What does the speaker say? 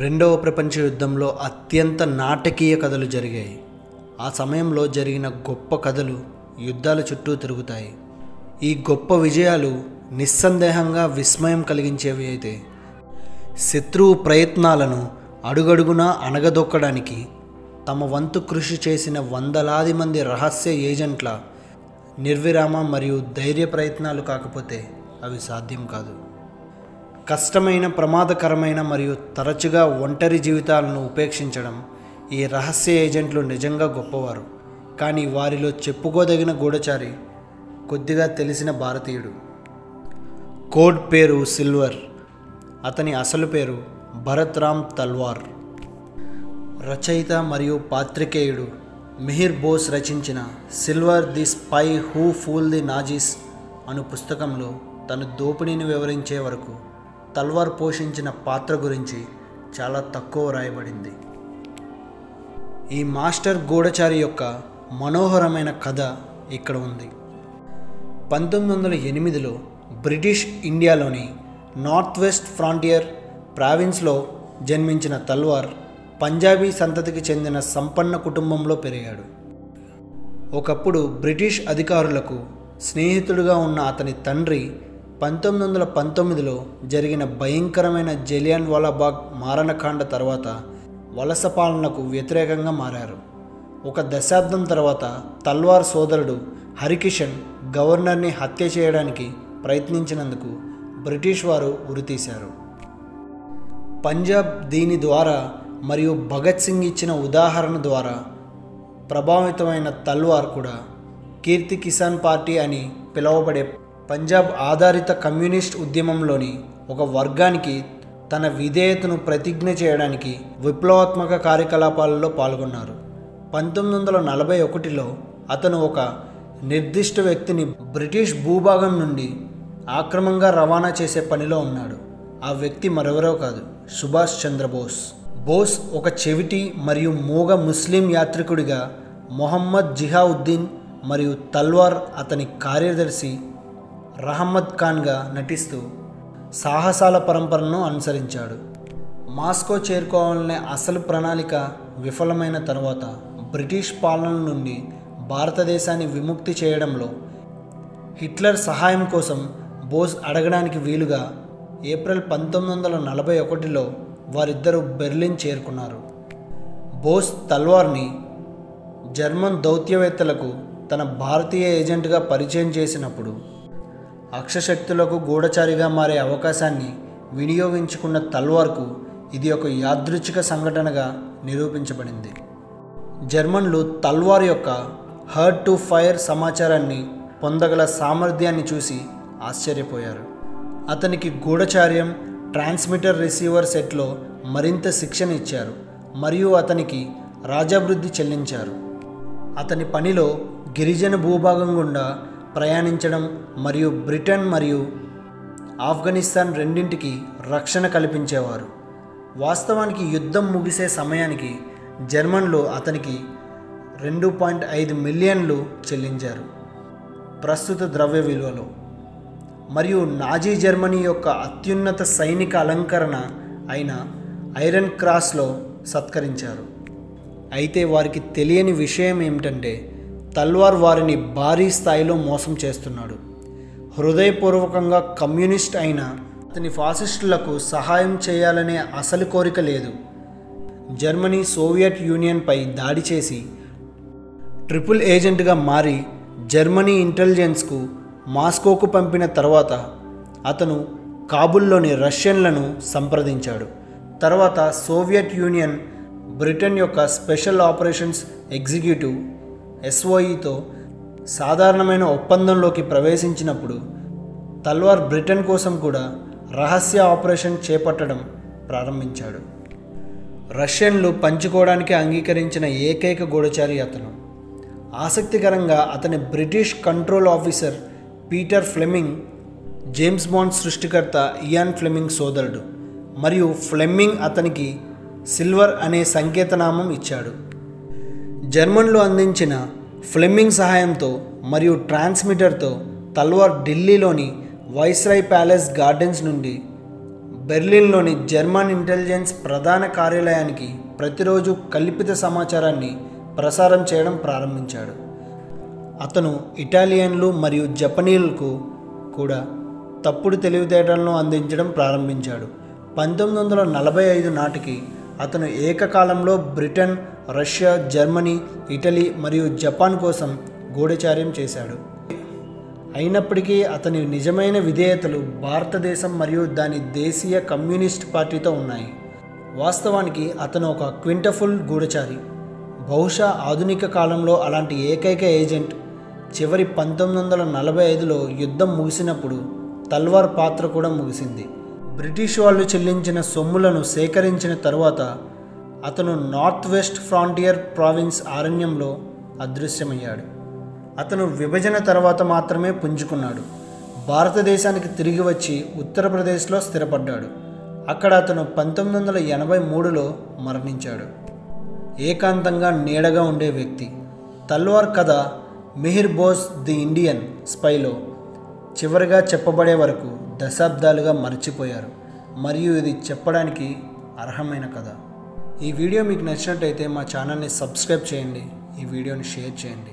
రెండవ ప్రపంచ యుద్ధంలో అత్యంత నాటకీయ కథలు జరిగాయి. ఆ సమయంలో జరిగిన గొప్ప కథలు యుద్ధాల చుట్టూ తిరుగుతాయి. ఈ గొప్ప విజయాలు నిస్సందేహంగా విస్మయం కలిగించేవి అయితే శత్రువు ప్రయత్నాలను అడుగడుగునా అణగదొక్కడానికి తమ వంతు కృషి చేసిన వందలాది మంది రహస్య ఏజెంట్ల నిర్విరామ మరియు ధైర్య ప్రయత్నాలు కాకపోతే అవి సాధ్యం కాదు. కష్టమైన ప్రమాదకరమైన మరియు తరచుగా ఒంటరి జీవితాలను ఉపేక్షించడం ఈ రహస్య ఏజెంట్లు నిజంగా గొప్పవారు. కానీ వారిలో చెప్పుకోదగిన గూఢచారి కొద్దిగా తెలిసిన భారతీయుడు. కోడ్ పేరు సిల్వర్. అతని అసలు పేరు భరత్ రామ్ తల్వార్. రచయిత మరియు పాత్రికేయుడు మిహిర్ బోస్ రచించిన silver the spy who fool the Nazis అను పుస్తకంలో తన దోపిడీని వివరించే వరకు తల్వార్ పోషించిన పాత్ర గురించి చాలా తక్కువ రాయబడింది ఈ మాస్టర్ గూఢచారి యొక్క మనోహరమైన కథ ఇక్కడ ఉంది. పంతొమ్మిది వందల ఎనిమిదిలో బ్రిటిష్ ఇండియాలోని నార్త్ వెస్ట్ ఫ్రాంటియర్ ప్రావిన్స్లో జన్మించిన తల్వార్ పంజాబీ సంతతికి చెందిన సంపన్న కుటుంబంలో పెరిగాడు. ఒకప్పుడు బ్రిటిష్ అధికారులకు స్నేహితుడుగా ఉన్న అతని తండ్రి పంతొమ్మిది వందల పంతొమ్మిదిలో జరిగిన భయంకరమైన జలియన్ వాలాబాగ్ మారణకాండ తర్వాత వలస పాలనకు వ్యతిరేకంగా మారారు. ఒక దశాబ్దం తర్వాత తల్వార్ సోదరుడు హరికిషన్ గవర్నర్ని హత్య చేయడానికి ప్రయత్నించినందుకు బ్రిటిష్ వారు ఉరితీశారు. పంజాబ్ దీని ద్వారా మరియు భగత్ సింగ్ ఇచ్చిన ఉదాహరణ ద్వారా ప్రభావితమైన తల్వార్ కూడా కీర్తి కిసాన్ పార్టీ అని పిలువబడే పంజాబ్ ఆధారిత కమ్యూనిస్ట్ ఉద్యమంలోని ఒక వర్గానికి తన విధేయతను ప్రతిజ్ఞ చేయడానికి విప్లవాత్మక కార్యకలాపాలలో పాల్గొన్నారు. పంతొమ్మిది వందల నలభై ఒకటిలో అతను ఒక నిర్దిష్ట వ్యక్తిని బ్రిటిష్ భూభాగం నుండి ఆక్రమంగా రవాణా చేసే పనిలో ఉన్నాడు. ఆ వ్యక్తి మరెవరో కాదు సుభాష్ చంద్రబోస్ బోస్ ఒక చెవిటి మరియు మూగ ముస్లిం యాత్రికుడిగా మొహమ్మద్ జిహావుద్దీన్ మరియు తల్వార్ అతని కార్యదర్శి రహమ్మద్ ఖాన్గా నటిస్తూ సాహసాల పరంపరను అనుసరించాడు. మాస్కో చేరుకోవాలనే అసలు ప్రణాళిక విఫలమైన తర్వాత బ్రిటిష్ పాలన నుండి భారతదేశాన్ని విముక్తి చేయడంలో హిట్లర్ సహాయం కోసం బోస్ అడగడానికి వీలుగా ఏప్రిల్ పంతొమ్మిది వందల నలభై ఒకటిలో వారిద్దరూ బెర్లిన్ చేరుకున్నారు. బోస్ తల్వార్ని జర్మన్ దౌత్యవేత్తలకు తన భారతీయ ఏజెంట్గా పరిచయం చేసినప్పుడు అక్షశక్తులకు గూఢచారిగా మారే అవకాశాన్ని వినియోగించుకున్న తల్వార్కు ఇది ఒక యాదృచ్ఛిక సంఘటనగా నిరూపించబడింది. జర్మన్లు తల్వార్ యొక్క హర్డ్ టు ఫైర్ సమాచారాన్ని పొందగల సామర్థ్యాన్ని చూసి ఆశ్చర్యపోయారు. అతనికి గూఢచార్యం ట్రాన్స్మిటర్ రిసీవర్ సెట్లో మరింత శిక్షణ ఇచ్చారు మరియు అతనికి రాజాభివృద్ధి చెల్లించారు. అతని పనిలో గిరిజన భూభాగం గుండా ప్రయాణించడం మరియు బ్రిటన్ మరియు ఆఫ్ఘనిస్తాన్ రెండింటికి రక్షణ కల్పించేవారు. వాస్తవానికి యుద్ధం ముగిసే సమయానికి జర్మన్లు అతనికి రెండు పాయింట్ ఐదు మిలియన్లు చెల్లించారు. ప్రస్తుత ద్రవ్య విలువలో. మరియు నాజీ జర్మనీ యొక్క అత్యున్నత సైనిక అలంకరణ అయిన ఐరన్ క్రాస్లో సత్కరించారు. అయితే వారికి తెలియని విషయం ఏమిటంటే తల్వార్ వారిని భారీ స్థాయిలో మోసం చేస్తున్నాడు. హృదయపూర్వకంగా కమ్యూనిస్ట్ అయిన అతని ఫాసిస్టులకు సహాయం చేయాలనే అసలు కోరిక లేదు. జర్మనీ సోవియట్ యూనియన్పై దాడి చేసి ట్రిపుల్ ఏజెంట్గా మారి జర్మనీ ఇంటెలిజెన్స్కు మాస్కోకు పంపిన తర్వాత అతను కాబుల్లోని రష్యన్లను సంప్రదించాడు. తర్వాత సోవియట్ యూనియన్ బ్రిటన్ యొక్క స్పెషల్ ఆపరేషన్స్ ఎగ్జిక్యూటివ్ ఎస్ఓఈతో సాధారణమైన ఒప్పందంలోకి ప్రవేశించినప్పుడు తల్వార్ బ్రిటన్ కోసం కూడా రహస్య ఆపరేషన్ చేపట్టడం ప్రారంభించాడు. రష్యన్లు పంచుకోవడానికి అంగీకరించిన ఏకైక గూఢచారి అతను. ఆసక్తికరంగా అతని British control officer Peter Fleming James Bond సృష్టికర్త ఇయాన్ ఫ్లెమింగ్ సోదరుడు మరియు ఫ్లెమింగ్ అతనికి సిల్వర్ అనే సంకేతనామం ఇచ్చాడు. జర్మన్లు అందించిన ఫ్లెమింగ్ సహాయంతో మరియు ట్రాన్స్మిటర్తో తల్వార్ ఢిల్లీలోని వైస్రాయ్ ప్యాలెస్ గార్డెన్స్ నుండి బెర్లిన్లోని జర్మన్ ఇంటెలిజెన్స్ ప్రధాన కార్యాలయానికి ప్రతిరోజు కల్పిత సమాచారాన్ని ప్రసారం చేయడం ప్రారంభించాడు. అతను ఇటాలియన్లు మరియు జపనీయులకు కూడా తప్పుడు తెలివితేటలను అందించడం ప్రారంభించాడు. పంతొమ్మిది వందల నలభై ఐదు నాటికి అతను ఏకకాలంలో బ్రిటన్ రష్యా జర్మనీ ఇటలీ మరియు జపాన్ కోసం గూఢచార్యం చేశాడు. అయినప్పటికీ అతని నిజమైన విధేయతలు భారతదేశం మరియు దాని దేశీయ కమ్యూనిస్ట్ పార్టీతో ఉన్నాయి. వాస్తవానికి అతను ఒక క్వింటఫుల్ గూఢచారి. బహుశా ఆధునిక కాలంలో అలాంటి ఏకైక ఏజెంట్ చివరి పంతొమ్మిది వందల నలభై ఐదులో యుద్ధం ముగిసినప్పుడు తల్వార్ పాత్ర కూడా ముగిసింది. బ్రిటిష్ వాళ్ళు చెల్లించిన సొమ్ములను సేకరించిన తరువాత అతను నార్త్ వెస్ట్ ఫ్రాంటియర్ ప్రావిన్స్ అరణ్యంలో అదృశ్యమయ్యాడు. అతను విభజన తర్వాత మాత్రమే పుంజుకున్నాడు. భారతదేశానికి తిరిగి వచ్చి ఉత్తరప్రదేశ్లో స్థిరపడ్డాడు. అక్కడ అతను పంతొమ్మిది వందల ఎనభై మూడులో మరణించాడు. ఏకాంతంగా నీడగా ఉండే వ్యక్తి. తల్వార్ కథ మిహిర్ బోస్ ది ఇండియన్ స్పైలో. చివరిగా చెప్పబడే వరకు దశాబ్దాలుగా మర్చిపోయారు. మరియు ఇది చెప్పడానికి అర్హమైన కథ. ఈ వీడియో మీకు నచ్చినట్టయితే మా ఛానల్ని సబ్స్క్రైబ్ చేయండి. ఈ వీడియోని షేర్ చేయండి.